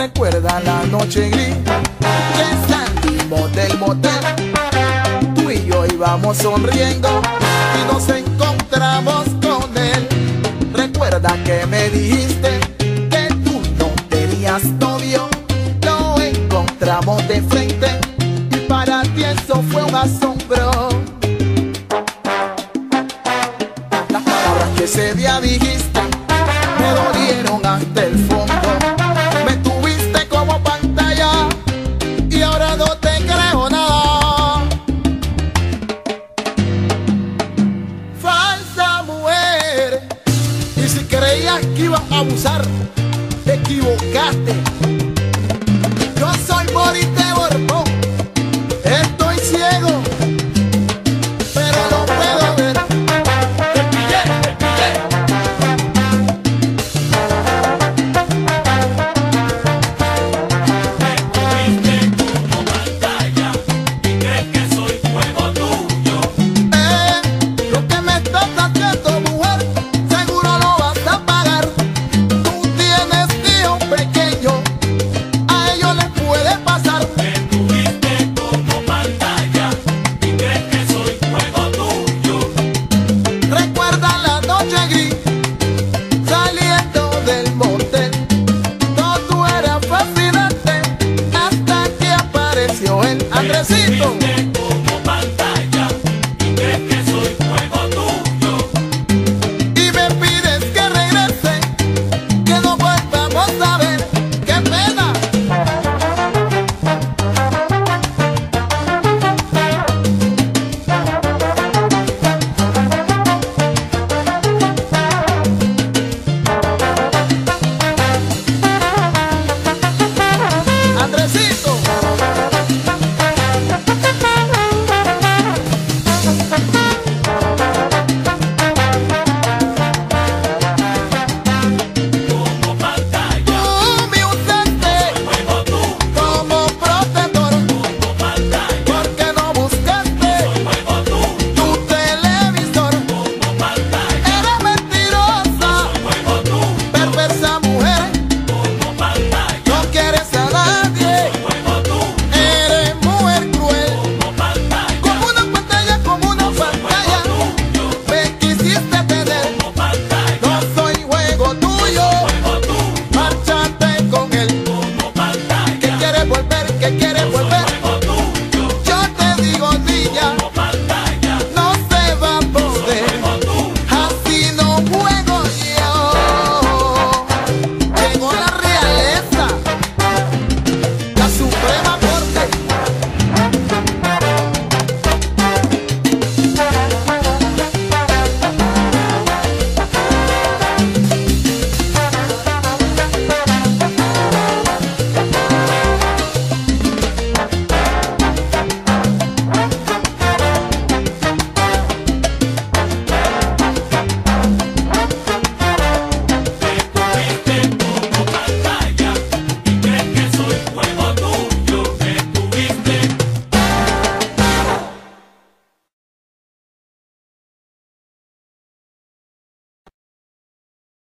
recuerda la noche gris que salimos del motel. Tú y yo íbamos sonriendo y nos encontramos con él. Recuerda que me dijiste que tú no tenías novio. Lo encontramos de frente y para ti eso fue un asombro. Creías que ibas a abusar, te equivocaste. el Andresito.